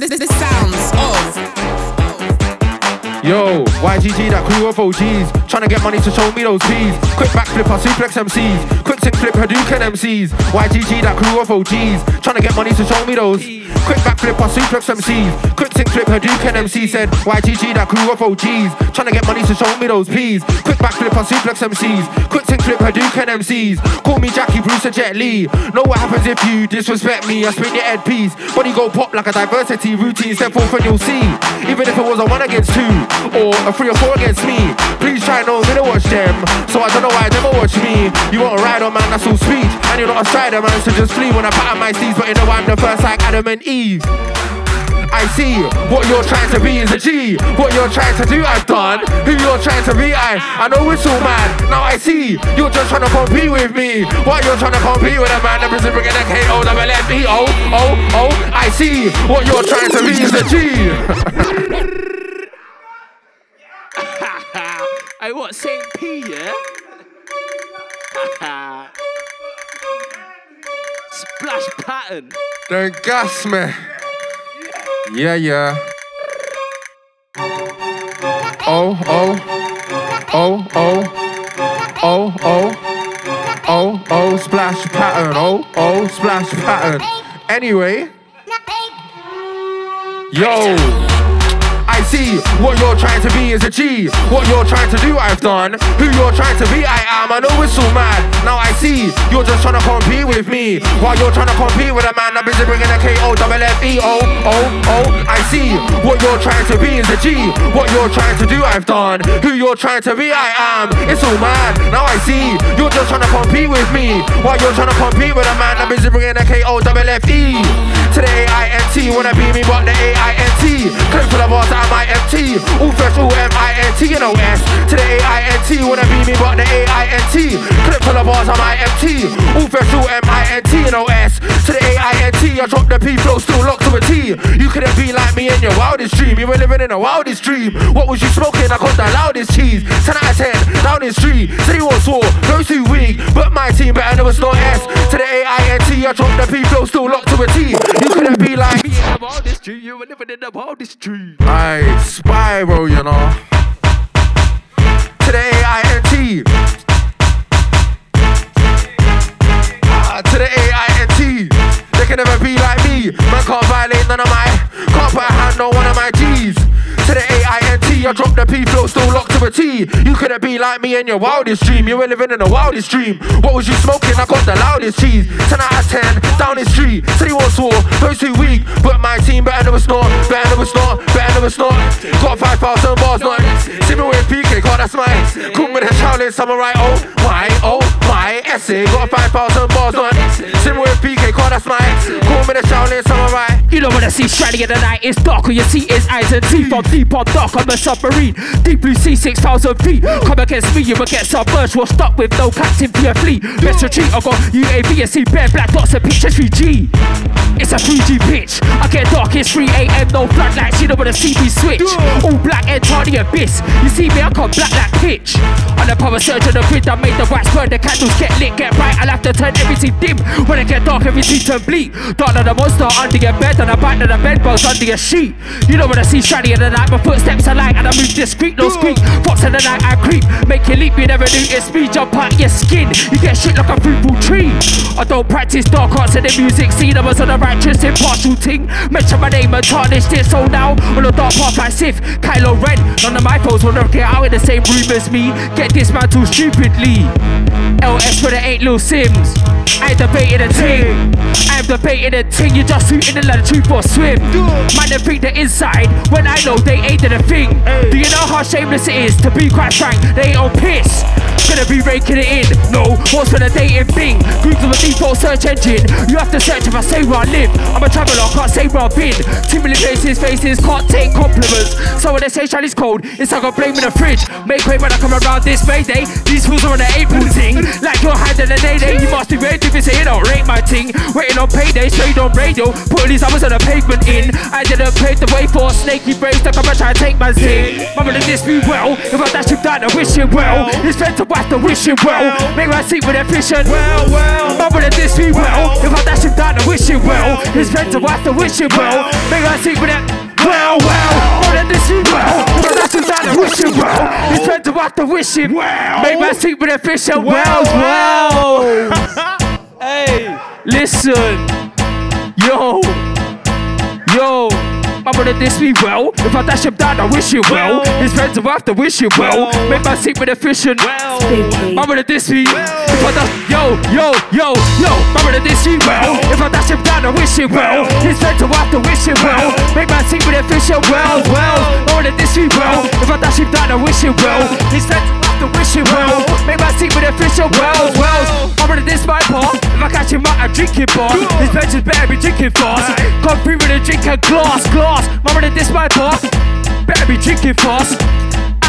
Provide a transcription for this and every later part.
This is the sounds of. Yo, YGG, that crew of OGs. Trying to get money to show me those P's. Quick backflip, I suplex MCs. Quick stick flip, Hadouken MCs. YGG, that crew of OGs. Trying to get money to show me those. Quick backflip, I suplex MCs. Quick stick flip, Hadouken MC said. YGG, that crew of OGs. Trying to get money to show me those P's. Quick backflip, I suplex MCs. Quick stick flip, Hadouken MCs. Call me Jackie Bruce or Jet Li. Know what happens if you disrespect me. I spin your headpiece. Body go pop like a diversity routine. Step forth and you'll see. Even if it was a one against two or a three or four against me. Please try no middle watch them. So I don't know why they never watch me. You want a rider, man, that's all speech. And you're not a strider, man, so just flee when I pattern my steeds. But you know I'm the first like Adam and Eve. I see what you're trying to be is a G. What you're trying to do, I've done. Who you're trying to be, I I know it's all mad. Now I see you're just trying to compete with me. What you're trying to compete with a man that isn't bringing a K O L F E O O O. I see what you're trying to be is a G. I what Saint P, yeah? Splash pattern. Don't gas me. Yeah, yeah. Oh, oh, oh, oh, oh, oh, oh, oh, splash pattern. Oh, oh, splash pattern. Anyway, yo. See what you're trying to be is a G. What you're trying to do, I've done. Who you're trying to be, I am. I know it's all mad. Now I see you're just trying to compete with me. While you're trying to compete with a man, I'm busy bringing a K O double F E O O O. I see what you're trying to be is a G. What you're trying to do, I've done. Who you're trying to be, I am. It's all mad. Now I see you're just trying to compete with me. While you're trying to compete with a man, I'm busy bringing a K O double F E. To the A I N T, wanna be me, but the A I N T. Clip for the boss, I'm I-M-T All fresh, all M-I-N-T and O-S To the A-I-N-T Wanna be me but the A-I-N-T Clip for the bars, I'm I-M-T All fresh, all M-I-N-T and O-S To the A-I-N-T I drop the P-flow still locked to a T. You couldn't be like me in your wildest dream. You were living in a wildest dream. What was you smoking? I got the loudest cheese. 10 out of 10, down in street. City was war, no too weak. But my team better know it's not S. To the A-I-N-T I drop the P-flow still locked to a T You couldn't be like me in the wildest dream You were living in the wildest dream I spiral, you know. Today I T. Ah, to the A I N T. They can never be like me. Man can't violate none of my. Can't put a hand on one of my G's. To the A I drop the P flow, still locked to a T. You couldn't be like me in your wildest dream. You were living in the wildest dream. What was you smoking? I got the loudest cheese. 10 out of 10, down the street. City was war, those too weak. But my team better than it's not. Better than it's not. Better than it's not. Got 5,000 bars, not. See me with PK, God, that's mine. Call me the Shaolin Samurai. Oh my, oh my. Essay, got 5,000 bars, not. See me with PK, God, that's mine. Call me the Shaolin Samurai. You don't wanna see strategy at the night, it's dark, all you see is eyes and teeth. I'm deep on dark, I'm a submarine. Deep blue sea, 6,000 feet. Come against me, you will get submerged. We're stuck with no captain for your fleet. Best retreat, I got UAV and see bare black dots and pictures 3G. It's a 3G pitch. I get dark, it's 3 AM, no floodlights. You don't wanna see me switch. All black, enter the abyss. You see me, I come black like pitch. On the power surge on the grid, I make the rats burn, the candles get lit, get bright. I'll have to turn everything dim. When I get dark, everything turn bleak. Dark than the monster under your bed, and I back of the bed bugs under your sheet. You don't wanna see shiny in the night, my footsteps are light, and I move discreet, no squeak. Fox in the night, I creep. Make you leap, you never do it's me. Jump out your skin, you get shit like a fruitful tree. I don't practice dark arts in the music scene, I was on the righteous, impartial ting. Mention my name and tarnish it, so now on the dark path like Sif, Kylo Ren. None of my foes wanna get out in the same room as me. Get dismantled stupidly. LS for the eight little Sims. I debating a ting. I'm debating a ting. You just shooting the ladder for a swim. Man, they think the inside when I know they ain't did a thing. Do you know how shameless it is to be quite frank? They ain't on piss. Gonna be raking it in. No, what's for the dating thing? Google the default search engine. You have to search if I say where I live. I'm a traveller, can't say where I've been. Too many places, faces, can't take compliments. So when they say Charlie's cold, it's like a blame in the fridge. Make way when I come around this Mayday. These fools are on the April thing. Like your hand in the day day. You must be ready if you say you don't rate my ting. Waiting on payday, straight on radio. Put these others on the pavement in. I didn't pave the way for a snaky brains to come and try and take my zing. Mama did this me well. If I dash him down, I wish him well. His friends to wife to wish him well. Make my seat with a vision. Well, well. Mama did this me well. If I dash him down, I wish him well. His friends to wife to wish him well. Make my seat with a well, well, more than this is well. But that's just not a wish him well. His friends to wife to wish him well. Make my seat with a fisher well, well. Hey. Listen, yo, yo. My brother diss me well. If I dash him down, I wish him well. His friends have to wish him well. Make my secret efficient. Well. My brother diss me. Well. If I dash, yo, yo, yo, yo. My brother diss me well. If I dash him down, I wish him well. His friends have to wish him well. Make my secret efficient. Well, well. My brother diss me well. If I dash him down, I wish him well. His friends will have to wish him well. Make my secret official. Well, well. My brother diss my part. If I catch him out, I'm drinking bar. His friends just better be drinking fast. Come free with a drink a glass, glass. Brother diss my part. Better be drinking fast.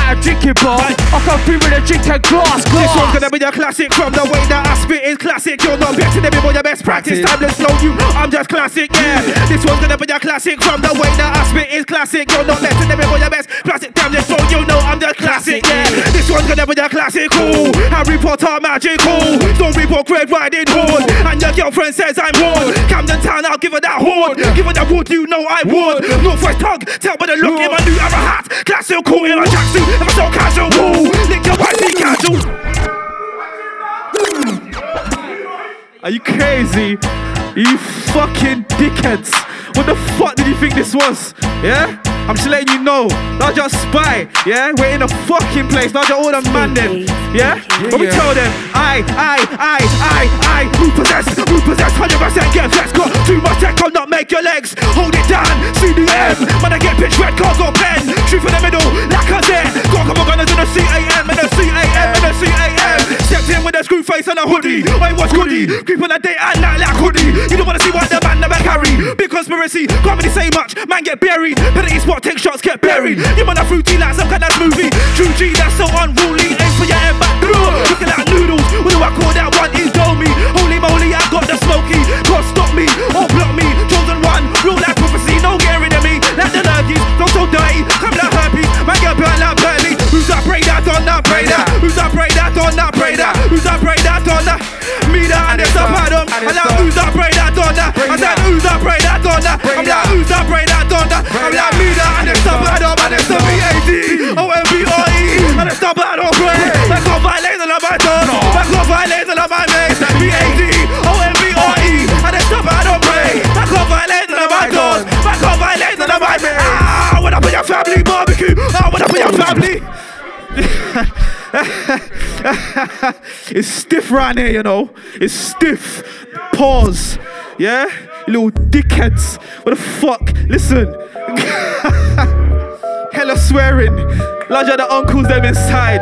A drinking bar. I come free with a drink a glass, glass. This one's gonna be a classic from the way that I spit is classic. You're not better than me, but your best practice. Time to slow you, I'm just classic, yeah. This one's gonna be a classic from the way that I spit is classic. You're not better than me, but your best classic. Time to slow you, know I'm just classic, yeah. This one's gonna be a classic, cool. Harry Potter magical. Storybook Red Riding Hood. And your girlfriend says I'm wood. Camden Town, I'll give her that hood. Give her that wood, you know I would. Northwest tongue, tell by the look in my new Era hat. Classic cool in my tracksuit. If I so casual, woo. Lick your white be casual. Are you crazy? You fucking dickheads. What the fuck did you think this was? Yeah? I'm just letting you know. Not just spy. Yeah? We're in a fucking place. Not just all the man them. Yeah? But we tell them, I, I, I, I, I, who possess, who possess, 100% get vexed. Got too much tech, I'll not make your legs. Hold it down, CDM. Man, I get pitch red cards or pen. Shoot for the middle, like I said. Got a couple gunners in the CAM, and the CAM, and the CAM. Stepped in with a screw face and a hoodie. I was goody. Creep on a day and night like hoodie. You don't wanna see what the man never carry. Big conspiracy, can't really say much. Man get buried. Penalty spot, take shots, get buried. You man a fruity like some kind of movie. True G, that's so unruly. Aim for your head back. Looking like noodles. What do I call that one? Indomie. Holy it's stiff right here, you know. It's stiff. Pause. Yeah? You little dickheads. What the fuck? Listen. Hella swearing. Larger the uncles them inside.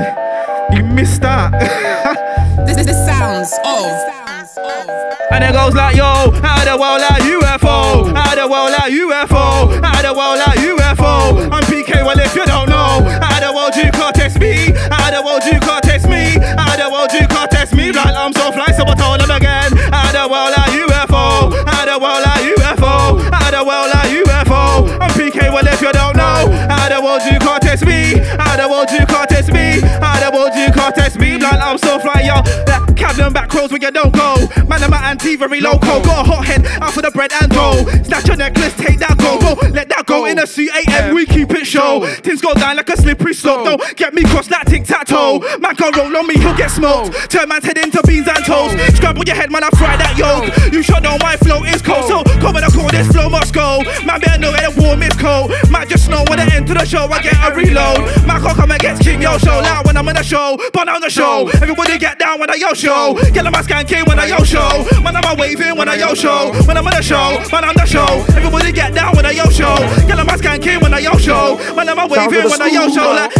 You missed that. This is the sounds of. And it goes like, yo, how the world like UFO? How the world like UFO? How the world like UFO? I'm PK, well, if you don't I'm so fly, so I told them again. How the world like UFO? How the world like UFO? How the world like UFO? I'm PK, well, if you don't know, how the world you can't test me? How the world you can't test me? How the world you can't test me? Like, I'm so fly, yo. That cabin back rows where you don't go. Man, I'm at anti very loco. Got a hot head out for the bread and dough. Snatch your necklace, take that go, go. Let that go in a CAM, we keep it show. Things go down like a slippery slope. Don't get me cross that tic tac toe. Man can't roll on me, he'll get smoked. Turn man's head into beans and toast. Scramble your head, man, I fry that yolk. You should know my flow is cold. So come when I call this flow must go. Man, better know where the warm is cold. Man, just know when I enter the show, I get a reload. Man can't come against King Yo Show. Loud when I'm in the show, but on the show. Everybody get down when I yo show. Get on my skanking when I yo show. Man, I'm a waving when I yo show. When I'm on the show, man, on the show. Everybody get down when I yo show. Get on my skanking when I yo show. Man, I'm a waving when I yo show. Like,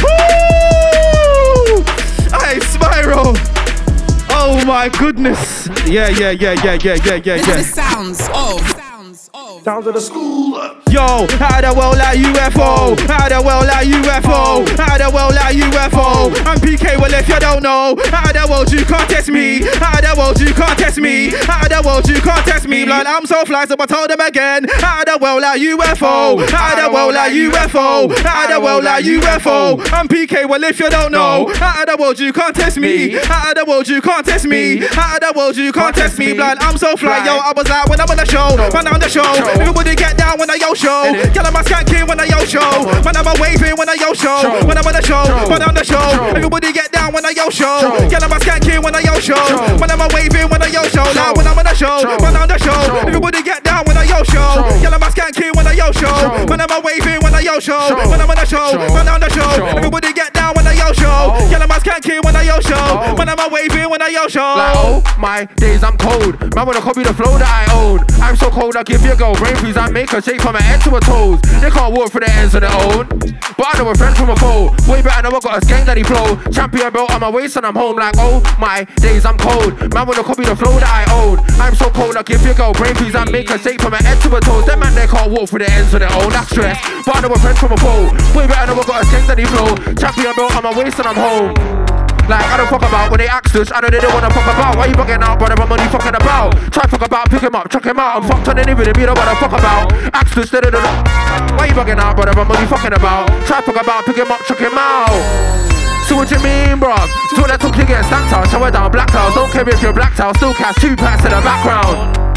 Woo! Hey, Spyro. Oh my goodness. Yeah, yeah, yeah, yeah, yeah, yeah, yeah, This is the sounds of. Sounds of. Down to the school Yo, of the world like UFO. Of the world like UFO. Of the world like UFO. I'm PK, well, if you don't know. Of the world, you can't test me. Of the world, you can't test me. Of the world, you can't test me. Blood, I'm so fly, so I told them again. Of the world like UFO. Of the world like UFO. Of the world like UFO. I'm PK, well, if you don't know. Of the world, you can't test me. Of the world, you can't test me. Of the world, you can't test me. Blood, I'm so fly, yo. I was out when I'm on the show. Man, on the show. Everybody get down when I yo show. Girl, I'm a skanking when I yo show. Man, I'm a waving when I yo show. When I'm on the show. Man, on the show. Everybody get down when I yo show. Girl, I'm a skanking when I yo show. When I'm a waving when I yo show. Now when I'm on the show. Man, on the show. Everybody get down show. Like, oh my days, I'm cold. Man, wanna copy the flow that I own. I'm so cold, I give your girl brain freeze. I make her shake from her head to her toes. They can't walk through the ends on their own. But I know a friend from a foe. Way better know I got a skank daddy flow. Champion belt on my waist and I'm home. Like, oh my days, I'm cold. Man, wanna copy the flow that I own. I'm so cold, I give your girl brain freeze. I make her shake from her head to her toes. Them man, they can't walk through the ends on their own. That's stress. But I know a friend from a foe. Way better know I got a skank daddy flow. Champion belt on my waist and I'm home. Like I don't fuck about when they ask us, I know they don't wanna fuck about. Why you bugging out, brother? My money fucking about. Try fuck about, pick him up, chuck him out. I'm fucked on any rhythm, you don't wanna fuck about. Ask us, they don't know. Why you bugging out, brother? My money fucking about. Try fuck about, pick him up, chuck him out. So what you mean, bruv? So that took to get stacked out, shower down black clouds. Don't care if you're blacked out, still cast two packs in the background.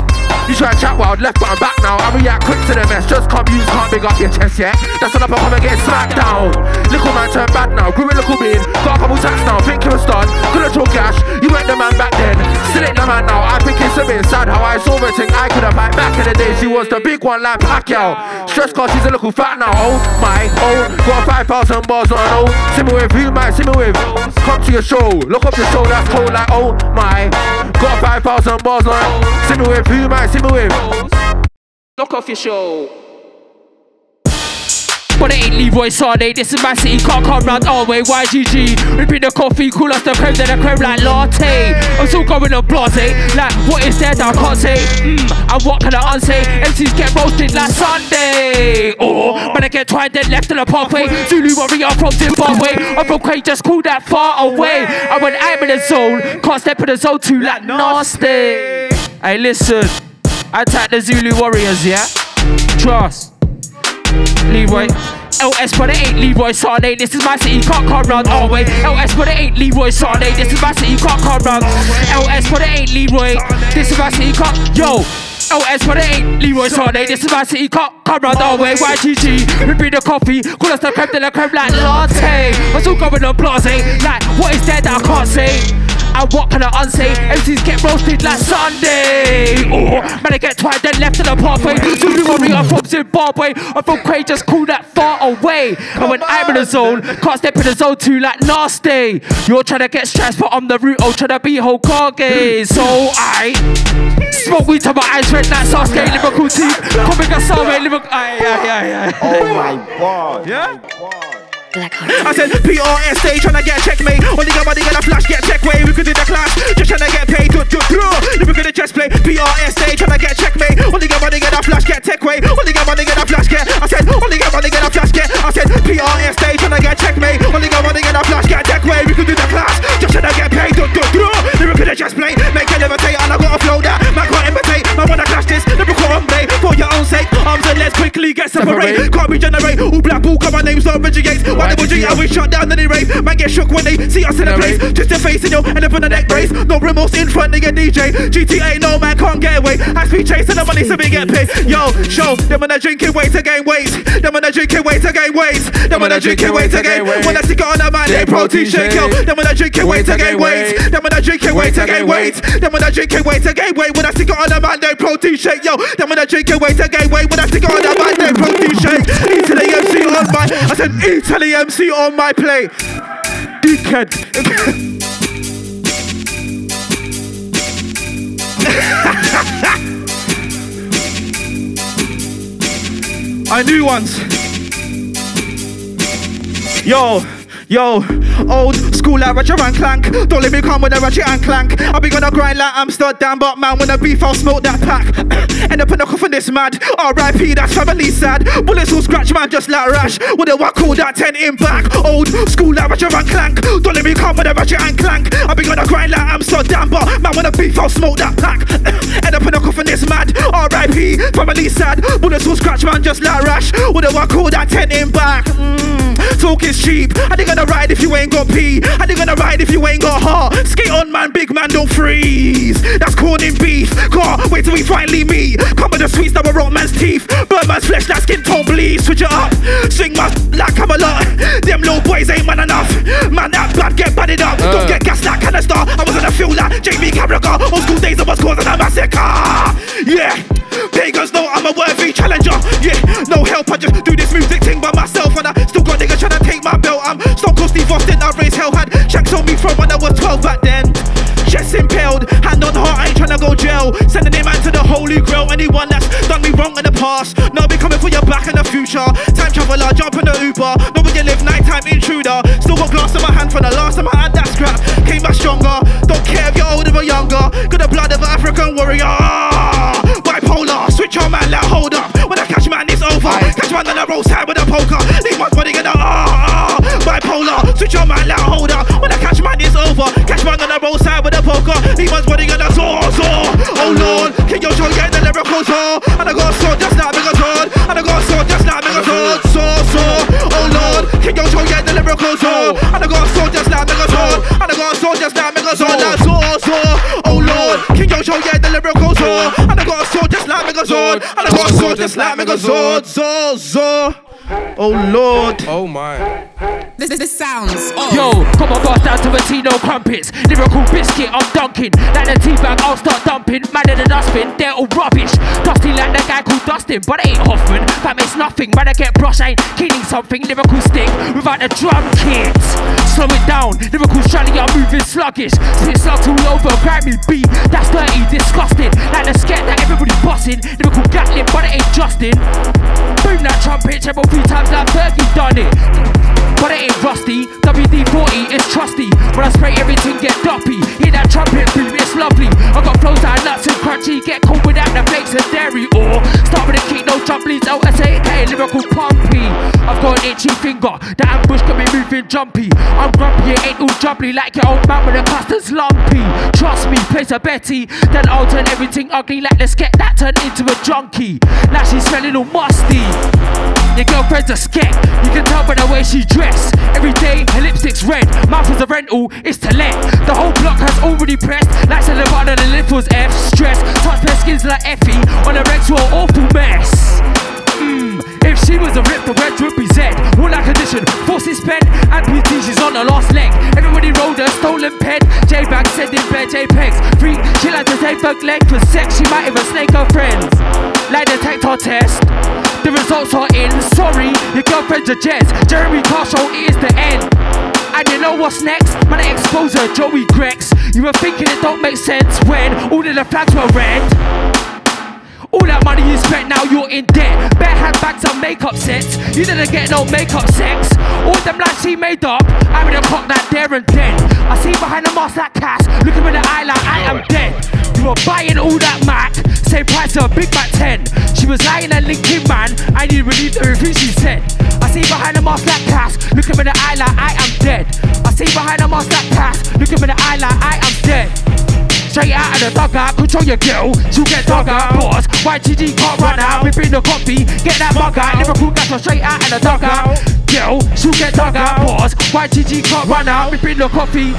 You try to chat wild, left but I'm back now. I react quick to the mess, just can't use, can't big up your chest yet. That's when I come and get smacked down. Little man turn bad now, grew a little bean, got a couple tax now, think you're a stud. Could've told cash, you ain't the man back then. Still ain't the man now, I think it's a bit sad how I saw her thing. I could've fight back in the day, she was the big one like Pacquiao. Stress cause she's a little fat now, oh my, oh. Got 5,000 bars on, oh. See me with, who might see me with? Come to your show, look up your show, that's cold like, oh my. Got 5,000 bars on, oh. see me with, who might me with? Lock off your show. But it ain't Leroy Sane, this is my city, can't come round all way. YGG, ripping the coffee, cool off the creme, then the creme like latte. I'm still going on blase, like what is there that I can't say? Mmm, and what can I unsay? MCs get roasted like Sunday. Oh, but I get tried, then left on the pathway. Zulu warrior from Zimbabwe. I'm from Quay, just cool that far away. And when I'm in the zone, can't step in the zone too like nasty. Hey, listen, attack the Zulu warriors, yeah? Trust. Leroy. LS, but it ain't Leroy Sane. This is my city, can't come round our way. LS, but it ain't Leroy Sane. This is my city, can't come round. LS, but it ain't Leroy. This is my city, can't. Yo. LS, but it ain't Leroy Sane. This is my city, can't come round oh, our way. YGG, ripping the coffee, call us the creme de la creme like latte. I'm still going on blase. Like, what is there that I can't say? And what can I unsay? MCs get roasted like Sunday. Oh, man, I get twice, then left in the pathway. Zulu warrior from Zimbabwe. I'm from Quay, just cool that far away. And when I'm in the zone, can't step in the zone too like nasty. You're trying to get stressed, but I'm the root, oh, trying to be Hokage. So I smoke weed till my eyes red like Sasuke, lyrical teeth. Comic Asame, lyrical. Aye, aye, aye, aye. Oh my god. Yeah? Oh Black I said PRS stage tryna get checkmate. Only got money get a flash, get checkway. We could do the class, just tryna get paid. Do, do, do. If we could just play. PRS stage tryna get checkmate. Only got money get a flash, get techway. Only got money get a flash, get. I said only got money get a flash, get. I said PRS stage tryna get checkmate. Only got money get a flash, get techway. We could do the clash, just tryna get paid. Do, do, do. If we could chest play, make it levitate, and I got a flow that man can't imitate. Man wanna clash this, lyrical on play for your own sake. Arms and legs quickly get separate. Separate. Can't regenerate. All black bull, come my name's not Gates. Y double G? I we shut down any rave. Man get shook when they see us in the a place. Just a face in your and up on the neck brace. No remorse in front of your DJ. GTA, no man can't get away. High speed chasing the money so we get paid. Yo, show them when they're drinking way to gain weight. Them when they're drinking way to gain weight. Them when they're drinking way to gain weight. When I stick it on the man, they protein shake. Yo, them when they're drinking way to gain weight. Them when they're drinking way to gain weight. Them when they're drinking way to gain weight. When I stick it on the man, they protein shake. Yo, them when they're drinking way to gain weight. When I stick it on the man, they protein shake. Italy MC on my, I said Italy MC on my play. Dickhead. I knew once. Yo, yo, old school like Ratchet and Clank. Don't let me come with a Ratchet and Clank. I be gonna grind like Amsterdam, but man, when I beef, I'll smoke that pack. End up in the coffin this mad. R.I.P. That's family sad. Bullets will scratch man just like rash. What the what call that ten in back? Old school like ratchet and clank. Don't let me come with a ratchet and clank. I be gonna grind like Amsterdam, but man wanna beef, I'll smoke that pack. End up in the coffin this mad. R.I.P. Family sad. Bullets will scratch man just like rash. What the what call that ten in back? Mm, talk is cheap. How they gonna ride if you ain't got pee? How they gonna ride if you ain't got heart? Skate on man, big man, don't freeze. That's corn in beef. Car, wait till we finally meet. Come with the sweets that were rock man's teeth. Burn man's flesh, that skin tone bleed. Switch it up. Swing my like I'm a lot. Them little boys ain't man enough. Man, that bad, get batted up. Uh. Don't get gas like canister. I was in a feel like Jamie Carragher. Old school days, I was causing a massacre. Yeah. Pagans know I'm a worthy challenger. Yeah, no help, I just do this music thing by myself. And I trying to take my belt. I'm Stone Cold Steve Austin, I raised hell. Had Shanks on me from when I was 12 back then. Chest impaled, hand on heart, I ain't tryna go jail. Sending a man to the holy grail. Anyone that's done me wrong in the past, now be coming for your back in the future. Time traveler, jump in the Uber. Nobody live nighttime intruder. Still got glass in my hand from the last time I had that scrap. Came back stronger. Don't care if you're older or younger. Got the blood of an African warrior. On with a poker. In the saw. Oh lord, King Yo Show, get the lyrical saw. And I got a sword just like Megatron. And I got a sword just like Megatron. Saw, saw. Oh lord, King Yo Show, get the lyrical saw. And I got a sword just like Megatron. And I got a sword just like Megatron. Like saw, saw. Oh lord, King Yo Show, get the lyrical saw. And I got a sword just like Megazord. And I got a sword just like Megazord. Zor, zor. Oh lord. Oh my. This is the sounds of Yo, come on, boss down to a Tino crumpets. Lyrical biscuit, I'm dunking. Like the tea bag, I'll start dumping. Man in the dustbin, they're all rubbish. Dusty like the guy called Dustin, but it ain't Hoffman. That makes nothing. Man, I get brush, I ain't killing something. Lyrical stick without the drum kit. Slow it down, lyrical strategy, I'm moving sluggish. Spit slugs all over, grab me beat. That's dirty, disgusting. Like the scat that everybody's busting. Lyrical gatling, but it ain't Justin. Boom that trumpet, treble three times like Fergie done it. But it ain't rusty. WD-40 is trusty. When I spray everything get duppy. Hear that trumpet boom, it's lovely. I got flows that are nuts and crunchy. Get cold without the flakes and dairy. Or start with a kick, no jump leads. LSAK, lyrical pumpy. I've got an itchy finger. That ambush got me moving jumpy. I'm grumpy, it ain't all jubbly like your old man with the custard's lumpy. Trust me, place a Betty. Then I'll turn everything ugly like let's get that turned into a junkie. Now she's smelling all musty. Your girlfriend's a sket. You can tell by the way she dressed. Every day her lipstick's red. Mouth is a rental, it's to let. The whole block has already pressed. Like Levada, the bottom, lip was F. Stress. Touch her skins like Effie. On a Rex, were awful mess. Mm, if she was a rip, the red would be Z. All that condition, forces pen, and PT, she's on her last leg. Everybody rolled her stolen pen. J-Bag sending in bed, JPEGs. Free, she like to take fuck leg for sex. She might even snake her friends. Like the detector test. The results are in. Sorry, your girlfriend's a Jess. Jeremy Carshall is the end. And you know what's next? Man, expose her, Joey Grex. You were thinking it don't make sense when all of the flags were red. All that money you spent, now you're in debt. Bare handbags and makeup sets. You didn't get no makeup sex. All them lies she made up. I'm in a clock that there and then. I see behind the mask that cast. Looking with the eye like I am dead. You were buying all that Mac. Same price of a Big Mac 10. She was lying and linking man. I need relief everything she said. I see behind the mask that cast. Looking with the eye like I am dead. I see behind the mask that cast. Looking with the eye like I am dead. Straight out of the dugout, control your girl, she'll get dug out, boss. YGG can't run out, whipping the coffee, get that mug out. Liverpool gas her straight out of the dugout. Girl, she'll get dug out, boss. YGG can't run out, whipping the coffee.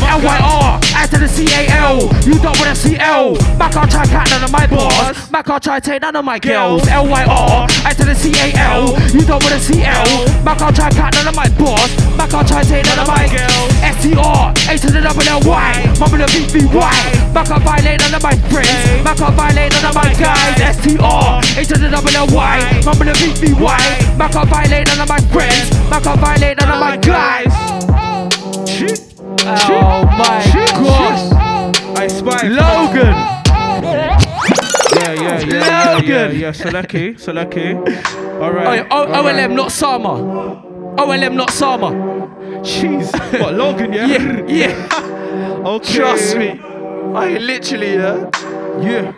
LYR, out to the CAL, you don't wanna CL. Mac can't try cat none of my boss. Mac can't try take none of my girls. LYR, out to the CAL, you don't wanna CL. Mac can't try cat none of my boss. Mac can't try take none of my girls. STR, A to the double L Y, mum with the BBY. Back up violate none of my friends. Back up violate none of my guys. STR, A to the double L Y. Mum with the BBY. Back up violate none of my friends. Back up violate none of my guys. Oh my gosh. I spy. Logan. Yeah, yeah, yeah, yeah, yeah, yeah. Seleki, Seleki. All Oh. O- all right. OLM, not Sama. OLM, not Sama. Jeez. What, Logan, yeah? Yeah, yeah. Okay. Trust me. I literally, yeah. Yeah.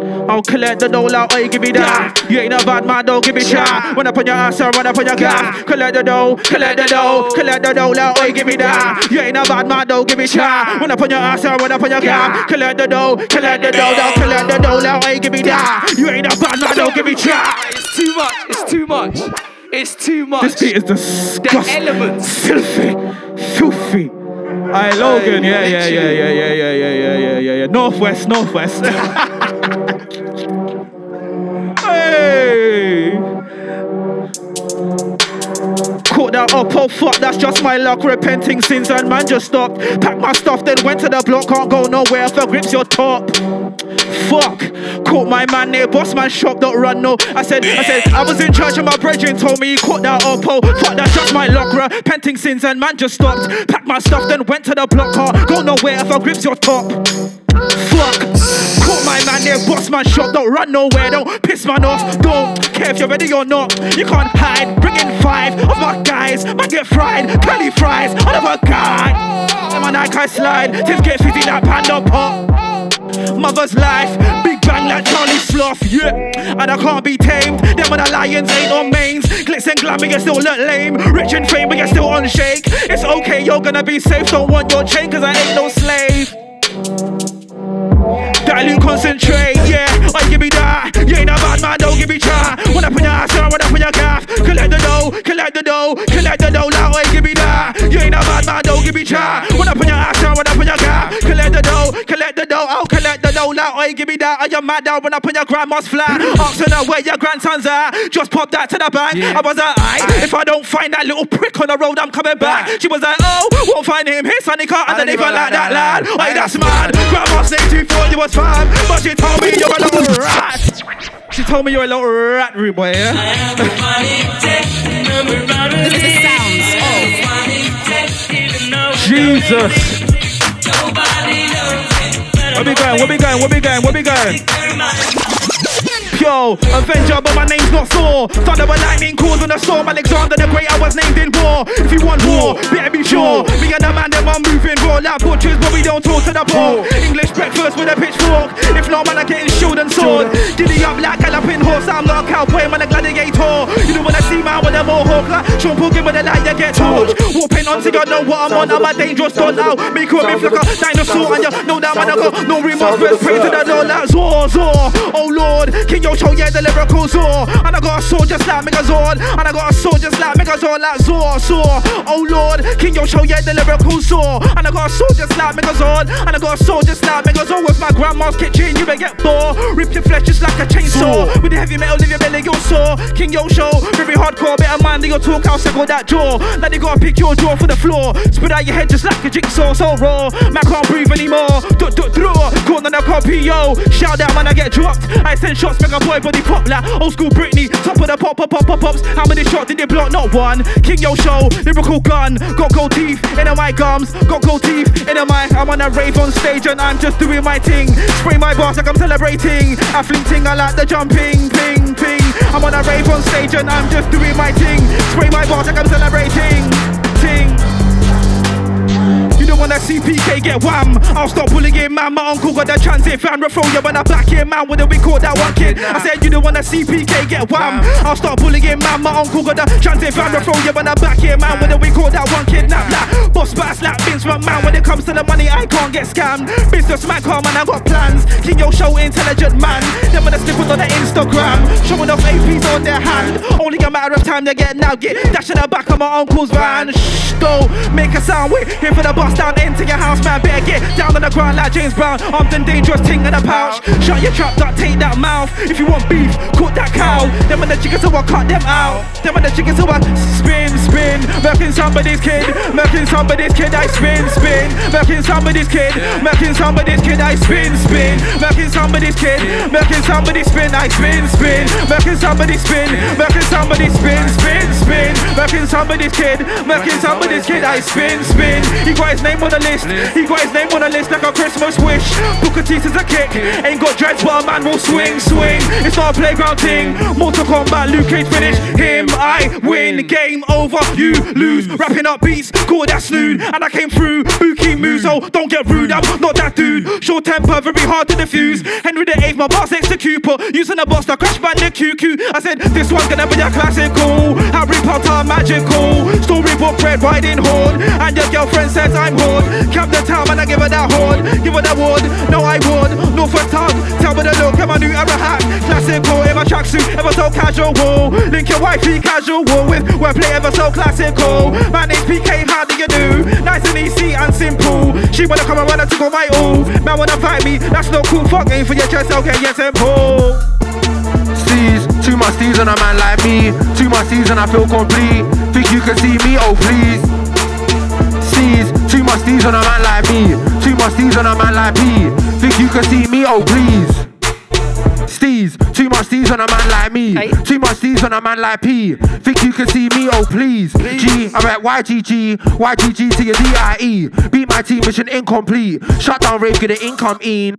I'll collect the dough out, oi, give me that. You ain't a bad man, don't give me chat. Run up on your ass and run up on your gas. Collect the dough, collect the dough, collect the dough out, oi, give me that. You ain't a bad man, don't give me chat. Run up on your ass and run up on your gas. Collect the dough, collect the dough, now collect the dough out, oi, give me that. You ain't a bad man, don't give me chat. It's too much. It's too much. It's too much. This beat is disgusting. The elements. Filthy. Filthy. Aye, Logan, yeah, yeah, yeah, yeah, yeah, yeah, yeah, yeah, yeah, yeah, yeah. Northwest, Northwest. Caught that up, oh fuck, that's just my luck. Repenting sins and man just stopped. Packed my stuff, then went to the block. Can't go nowhere for grips your top. Fuck, caught my man near boss man shop, don't run no. I said, I said, I was in charge and my brethren told me he caught that up, oh fuck, that's just my luck. Repenting sins and man just stopped. Packed my stuff, then went to the block. Can't go nowhere for grips your top. Fuck. My man there, boss man shot. Don't run nowhere, don't piss man off. Don't care if you're ready or not. You can't hide. Bring in five of my guys. Man get fried, curly fries. Another guy. And my Nike I slide. Things get fizzy like panda pop. Mother's life, big bang like Charlie Sloth, yeah. And I can't be tamed. Them when the lions ain't on mains. Glitz and glamour, you still look lame. Rich and fame, but you're still on shake. It's okay, you're gonna be safe. Don't want your chain, cause I ain't no slave. Dilute, concentrate, yeah. I give me that. You ain't a bad man, don't give me chat. When I put your ass on, when I put your gaff. Collect the dough, collect the dough, collect the dough, now I give me that. You ain't a bad man, don't give me chat. When I put your ass on, when I put your gaff. Collect the dough, collect the dough, I'll collect the dough, now give me that. Oh, are you mad down when I put your grandma's flat? Asking her where your grandson's at. Just pop that to the bank. I was like, aye. If I don't find that little prick on the road, I'm coming back. She was like, oh, won't find him. His sonny car underneath her like that lad. Aye, that's mad. Grandma's name you thought you was fine, but she told me you're a little rat. She told me you're a little rat, rude boy, yeah? This is the sounds of Jesus. Where we going? Where we going? Where we going? Where we going? Yo, Avenger, but my name's not Thor. Thunder and lightning calls on the storm. Alexander the Great, I was named in war. If you want war, better be sure. Me and the man, them are moving raw like butchers, but we don't talk to the poor. English breakfast with a pitchfork. If not, man, I getting shield and sword. Giddy up like a galloping horse. I'm not a cowboy, man, a gladiator. You don't wanna see man with a mohawk like Sean Pugin with a light, you get torch. Warping on to God, know what I'm on. I'm a dangerous don now. Me call me like a dinosaur, and you know that man, I got no remorse. First pray to the Lord Zor, Zor. Oh Lord, King Yo Show, yeah, the lyrical Zor. And I got a sword just like Megazord. And I got a sword just like Megazord, like Zor, Zor. Oh Lord, King Yo Show, yeah, the lyrical Zor. And I got a sword just like Megazord. And I got a sword just like Megazord. With my grandma's kitchen, you may get bored. Rip your flesh just like a chainsaw. With the heavy metal in your belly, you're sore. King Yo Show, very hardcore, of mind, your talk, I'll circle that jaw. Like they gotta pick your jaw for the floor. Spit out your head just like a jigsaw, so raw. Man can't breathe anymore. Duh, duh, draw. Caught on the copy, yo. Shout out, man, I get dropped. I send shots, make a boy body pop like old school Britney. Top of the pop, pop, pop, pop, pops. How many shots did they block? Not one. King Yo Show, lyrical gun. Got gold teeth in my gums. Got gold teeth in my. I'm on a rave on stage and I'm just doing my thing. Spray my bars like I'm celebrating. Athlete ting, I like the jumping, ping, ping. I'm on a rave on stage and I'm just doing my thing. Spray my bars like I'm celebrating, ting. You don't wanna see PK get wham. I'll stop bullying, man. My uncle got that transit fan. Referral you when I black here, man. A we call that one kid. I said you don't wanna see PK get wham. I'll stop bullying, man. My uncle got that transit fan. Referral you when I black here, man. A we call that one kid. Nap like boss bass like Vince McMahon. When it comes to the money, I can't get scammed. Business man, calm man. I got plans. King Yo Show, intelligent man. Them when the snippets on the Instagram, showing off APs on their hand. Only a matter of time they get now. Get dash in the back of my uncle's van. Shh, go make a sound. Wait here for the bus down into your house, man. Better get down on the ground like James Brown. I'm the dangerous thing in the pouch. Shut your trap, duck, take that mouth. If you want beef, cook that cow. Them and the chickens who I cut them out. Them and the chickens who I spin, spin. Murking somebody's kid, murking somebody's kid. I spin, spin. Murking somebody's kid, murking somebody's kid. I spin, spin. Murking somebody's kid, murking somebody's spin. I spin, spin. Murking somebody's spin, murking somebody's spin, spin, spin. Murking somebody's kid, murking somebody's kid. I spin, spin. He his name on the list. He got his name on the list like a Christmas wish. Booker T says a kick. Ain't got dreads, but a man will swing, swing. It's not a playground thing. Mortal Kombat, Luke Cage finish. Him, I win. Game over. you lose. Wrapping up beats, call that snood. And I came through, Buki Muso. Mm. Don't get rude, I'm not that dude. Short temper, very hard to diffuse. Henry the Eighth, my boss Cooper. Using a boss to crash back the QQ. I said, this one's gonna be a classical. Harry Potter magical. Red riding horn. And your girlfriend says I'm horn. Cap the town and I give her that horn. Give her that ward. No, I would. Norfolk tongue. Tell me the look in my new era hat. Classical in my tracksuit, ever so casual. Link your wifey casual with wordplay ever so classical. My name's PK, how do you do? Nice and easy and simple. She wanna come around and took all my all. Man wanna fight me, that's no cool. Fuck ain't for your chest, okay, yes, simple. Steez, too much steez on a man like me. Too much steez and I feel complete. Think you can see me? Oh please. Steez, too much steez on a man like me. Too much steez on a man like me. Think you can see me? Oh please. Steez, too much steez on a man like me. Hey. Too much steez on a man like P. Think you can see me? Oh please. G, I'm at YGG, YGG to your DIE. Beat my team, mission incomplete. Shut down rave, get the income in.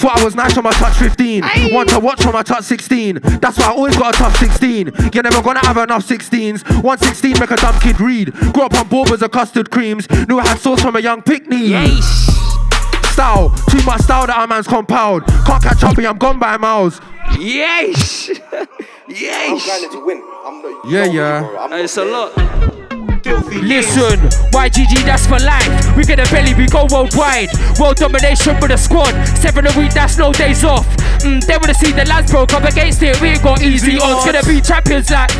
Thought I was nice on my touch 15. Want to watch on my touch 16. That's why I always got a tough 16. You're never gonna have enough 16s. 116 make a dumb kid read. Grew up on bourbons and custard creams. Knew I had sauce from a young picnic. Style, too much style that our man's compiled. Can't catch up, me, I'm gone by miles. Yes! I'm yes! grinding to win. I'm not, Yeah, yeah. worry, I'm not It's a lot. Listen, YGG, that's for life. We get a belly, we go worldwide. World domination with a squad. Seven a week, that's no days off. Mm, they wanna see the lads broke up against it. We ain't got easy odds. Gonna be champions like.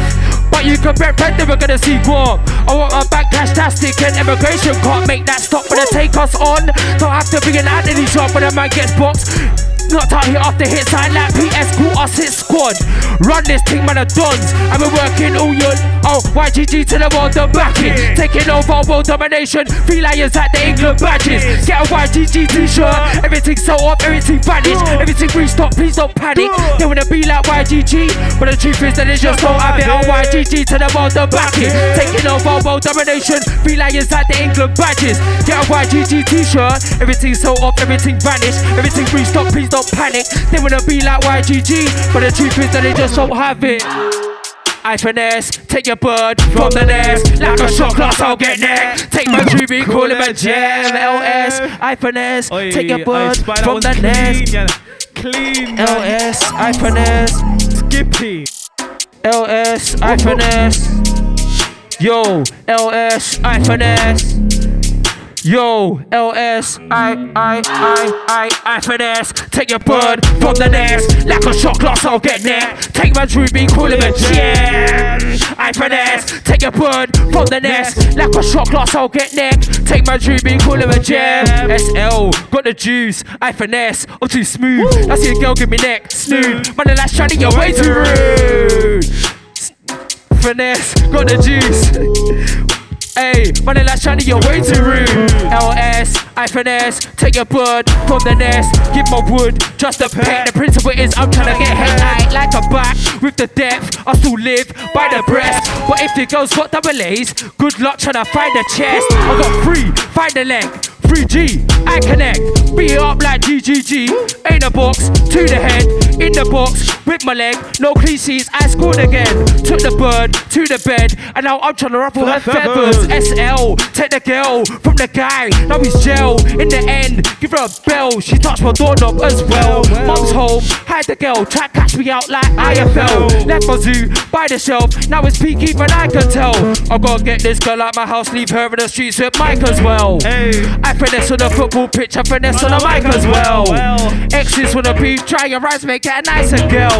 But you can bet red, we're gonna see Guam. I want my back cash tastic and immigration can't make that stop. When they take us on, don't have to be an Anthony shot when a man gets boxed. Not out here after hits, I like PS, call us hit squad. Run this thing, man, of dons. And we're working all year. Oh, YGG to the world, I'm backing. Taking over world domination. Three lions at the England badges. Get a YGG t shirt. Everything sold up, everything vanished. Everything restock, please don't panic. They wanna be like YGG. But the truth is that they just don't have it. Oh, YGG to the world, I'm backing. Taking over world domination. Three lions at the England badges. Get a YGG t shirt. Everything sold up, everything vanished. Everything restock, please don't panic. They wanna be like YGG. But the truth is that they just don't have it. I finesse, take your bird from the nest. Like a shot glass, I'll get neck. Take my dreamy, call him a gem. LS, I finesse, take your bird from the nest. Clean. LS, I finesse, Skippy. LS, I finesse. Yo, LS, I finesse. Yo, LS, I, I, I, I, I finesse. Take your bird from the nest. Like a shot glass, I'll get neck. Take my ruby, call him a gem. I finesse. Take your bird from the nest. Like a shot glass, I'll get neck. Take my ruby, call him a gem. SL, got the juice. I finesse. I'm too smooth. I see a girl give me neck. Snood. Man, that's to get way too rude. Finesse, got the juice. Hey, money like shiny, you're way too rude. LS, I finesse, take your bird from the nest, give my wood just a pet. The principle is I'm trying to get head like a bat with the depth. I still live by the breast, but if the girl's got double A's, good luck trying to find the chest. I got three, find the leg. 3G, I connect, beat it up like GGG. In the box, to the head, in the box, with my leg, no clean sheets, I scored again. Took the bird to the bed, and now I'm trying to ruffle her feathers. SL, take the girl from the guy, now he's jail. In the end, give her a bell, she touched my doorknob as well. Mom's home, hide the girl, try to catch me out like IFL. Left my zoo by the shelf, now it's peak even I can tell. I gotta get this girl out my house, leave her in the streets with Mike as well. I finesse on the football pitch, I finesse on the mic as well. Exes wanna be try your eyes, make it a nicer girl.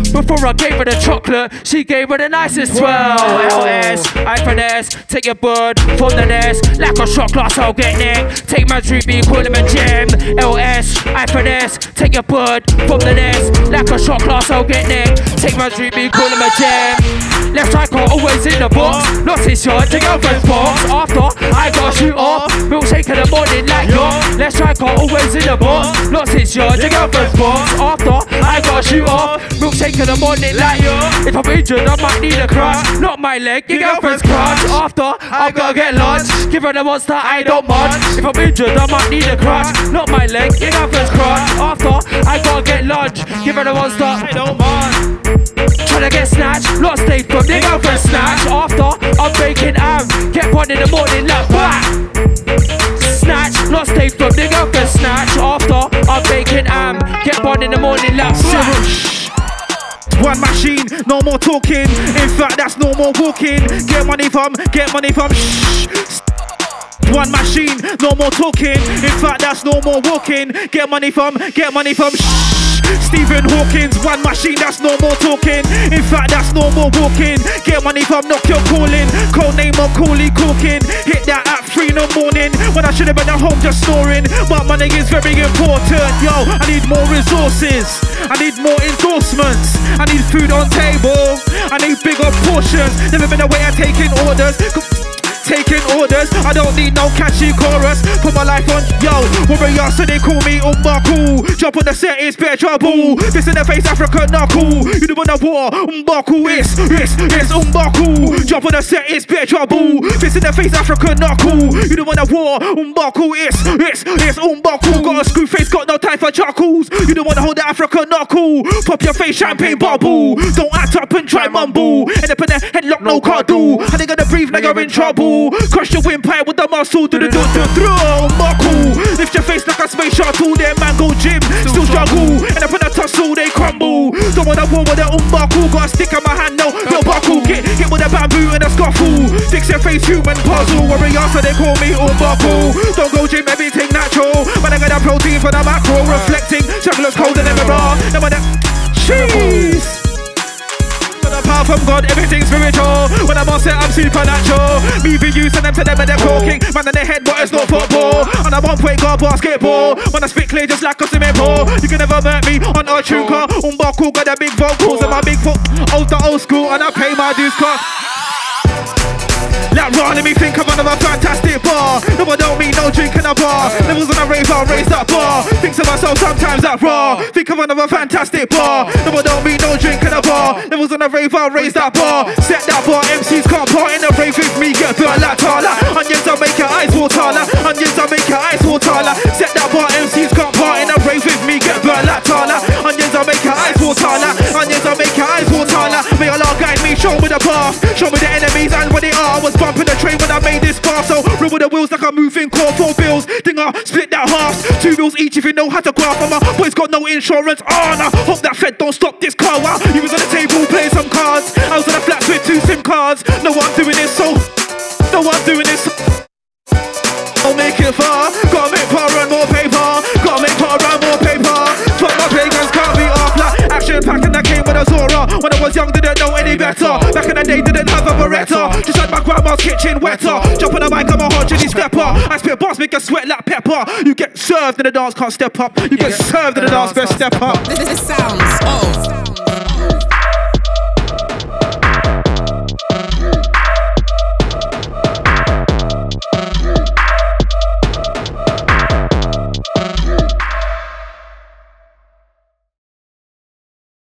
Before I gave her the chocolate, she gave her the nicest swell. LS, I finesse, take your bird from the nest. Like a shot glass, I'll get neck. Take my droopy, call him a gem. LS, I finesse, take your bird from the nest. Like a shot glass, I'll get neck. Take my droopy, call him a gem. Left striker always in the box. Lost his shot, the girlfriend's box. After, I gotta shoot off. Milkshake in the morning like yo. Left striker always in the box. Lost his shot, the girlfriend's box. After, I gotta shoot off. Milkshake in the morning like yo. If I'm injured, I might need a crutch. Not my leg, your girlfriend's crutch. After, I gotta get lunch. Give her the monster, I don't munch. If I'm injured, I might need a crutch. Not my leg, your girlfriend's crutch. After, I gotta get lunch. Give her the monster, I don't munch. Tryna get snatched, lost stay from the girlfriend snatch. After I'm baking am, get one in the morning like whack. Snatch, lost stay from the girlfriend snatch. After I'm baking am, get one in the morning like whack. One machine, no more talking. In fact, that's no more walking. Get money from, get money from. Shh. One machine, no more talking. In fact, that's no more walking. Get money from, get money from. Shh. Stephen Hawkins, one machine, that's no more talking. In fact, that's no more walking. Get money from, knock your calling. Code name or Cooley cooking. Hit that at three in the morning when I should have been at home just snoring. But money is very important, yo. I need more resources. I need more endorsements. I need food on table. I need bigger portions. Never been away at taking orders. Taking orders, I don't need no catchy chorus. Put my life on, yo. Warrior, so they call me Umbaku. Jump on the set, it's better trouble. This in the face, Africa knuckle. You the one that war, Umbaku, it's, it's, it's Umbaku. Jump on the set, it's better trouble. This in the face, Africa knuckle. You the one that war, Umbaku, it's, it's, it's Umbaku. Got a screw face, got no time for chuckles. You the one that hold the Africa knuckle. Pop your face, champagne bubble. Don't act up and try mumble. End up in the headlock, no cuddle. How they gonna breathe, now you're in trouble. Crush your windpipe with the muscle. Do the do do throw, buckle. Lift your face like a space shuttle. Then man go gym, still struggle. And up in a tussle, they crumble. Don't wanna war with the unbuckle. Got a stick in my hand, no, no buckle. Get hit with a bamboo and a scuffle. Fix your face, human puzzle. Warrior, so they call me unbuckle. Don't go gym, everything natural. But I got a protein for the macro. Reflecting, jugglers colder than ever. Never that. Cheese. Apart from God, everything's spiritual. When I'm on set, I'm supernatural. Me you, send them to them and they're talking. Man in their head, but it's not football. And I won't play God basketball. When I spit clear, just like a swimming pool. You can never hurt me on a true car. Umbaku got the big vocals and my big foot. Old the old school, and I pay my dues car. Like raw, let me think of another fantastic bar. No, I don't mean no drink in a bar. Levels on a rave, I'll raise that bar. Think to myself sometimes that raw. Think of another fantastic bar. No, I don't mean no drink in a bar. Levels on a rave, I'll raise that bar. Set that bar, MCs can't part in a rave with me. Get burnt like Tala. Onions, I'll make your eyes water. la. Onions, I'll make your eyes water. la. Set that bar, MCs can't part in a rave with me. Get burnt like Tala. Show me the path. Show me the enemies and what they are. I was bumping the train when I made this bar. So with the wheels like I'm moving core four bills. Dinger, split that half. Two wheels each if you know how to graph. And my boys got no insurance. Oh, nah. Hope that Fed don't stop this car. Wow. You was on the table playing some cards. I was on the flats with two SIM cards. No one doing this, so no one doing this. I'll make it far. Was young, didn't know any better. Back in the day, didn't have a Beretta. Just like my grandma's kitchen wetter. Jump on the mic, I'm a hot Jenny stepper. I spit bars, make you sweat like pepper. You get served in the dance, can't step up. You get served in the dance, best step up. This is sounds of